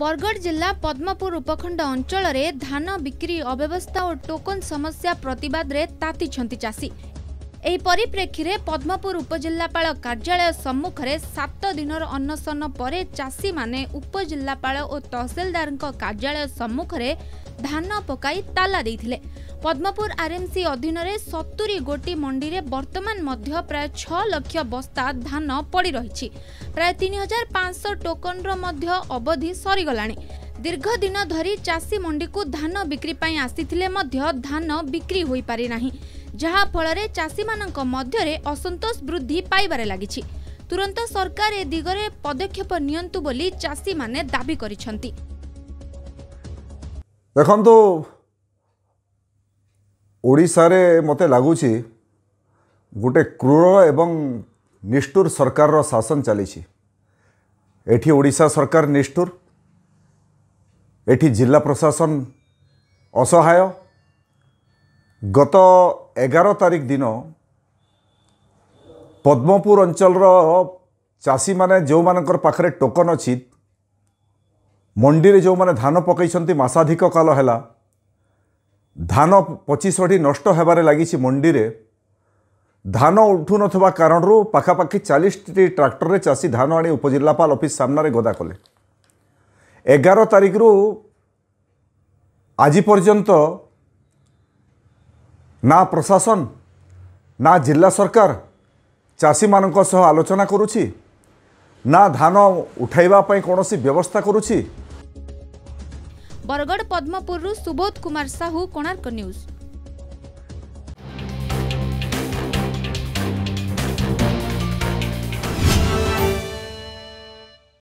ବରଗଡ଼ ଜିଲ୍ଲା ପଦ୍ମପୁର ଉପଖଣ୍ଡ ଅଞ୍ଚଳରେ ଧାନ ବିକ୍ରି ଅବ୍ୟବସ୍ଥା ଓ ଟୋକନ ସମସ୍ୟା ପ୍ରତିବାଦରେ ତାତିଛନ୍ତି ଚାଷୀ ଏହି ପରିପ୍ରେକ୍ଷୀରେ ପଦ୍ମପୁର ଉପଜିଲ୍ଲାପାଳ କାର୍ଯ୍ୟାଳୟ ସମ୍ମୁଖରେ ସାତ ଦିନର ଅନଶନ ପରେ ଚାଷୀମାନେ ଉପଜିଲ୍ଲାପାଳ ଓ ତହସିଲଦାରଙ୍କ କାର୍ଯ୍ୟାଳୟ ସମ୍ମୁଖରେ ଧାନ ପକାଇ ତାଲା ଦେଇଥିଲେ পদ্মপুর আরএমসি অধীনরে সতুরি গোটি মন্ডিরে বর্তমান মধ্য প্রায় ছ লক্ষ বস্তা ধান পড়ি রয়েছে প্রায় তিন হাজার পাঁচশো টোকনর মধ্য অবধি সরিগলাণি দীর্ঘদিন ধরি চাষী মন্ডিকু ধান বিক্রি পাই আসিলে মধ্য ধান বিক্রি হয়ে না যাফলের চাষী মধ্যে অসন্তোষ বৃদ্ধি পাইবার লাগিছে ତୁରନ୍ତ ସରକାର ଏ ଦିଗରେ ପଦକ୍ଷେପ ନିଅନ୍ତୁ ବୋଲି ଚାଷୀମାନେ ଦାବି କରିଛନ୍ତି ଦେଖନ୍ତୁ ଓଡ଼ିଶାରେ ମୋତେ ଲାଗୁଛି ଗୋଟେ କ୍ରୂର ଏବଂ ନିଷ୍ଠୁର ସରକାରର ଶାସନ ଚାଲିଛି ଏଠି ଓଡ଼ିଶା ସରକାର ନିଷ୍ଠୁର ଏଠି ଜିଲ୍ଲା ପ୍ରଶାସନ ଅସହାୟ ଗତ ଏଗାର ତାରିଖ ଦିନ ପଦ୍ମପୁର ଅଞ୍ଚଳର ଚାଷୀମାନେ ଯେଉଁମାନଙ୍କର ପାଖରେ ଟୋକନ୍ ଅଛି ମଣ୍ଡିରେ ଯେଉଁମାନେ ଧାନ ପକାଇଛନ୍ତି ମାସାଧିକ କାଳ ହେଲା ଧାନ ପଚିଶଟି ନଷ୍ଟ ହେବାରେ ଲାଗିଛି ମଣ୍ଡିରେ ଧାନ ଉଠୁନଥିବା କାରଣରୁ ପାଖାପାଖି ଚାଳିଶଟି ଟ୍ରାକ୍ଟରରେ ଚାଷୀ ଧାନ ଆଣି ଉପଜିଲ୍ଲାପାଳ ଅଫିସ୍ ସାମ୍ନାରେ ଗଦା କଲେ ଏଗାର ତାରିଖରୁ ଆଜି ପର୍ଯ୍ୟନ୍ତ ନା ପ୍ରଶାସନ ନା ଜିଲ୍ଲା ସରକାର ଚାଷୀମାନଙ୍କ ସହ ଆଲୋଚନା କରୁଛି ନା ଧାନ ଉଠାଇବା ପାଇଁ କୌଣସି ବ୍ୟବସ୍ଥା କରୁଛି ବରଗଡ଼ ପଦ୍ମପୁରରୁ ସୁବୋଧ କୁମାର ସାହୁ କୋଣାର୍କ ନ୍ୟୁଜ୍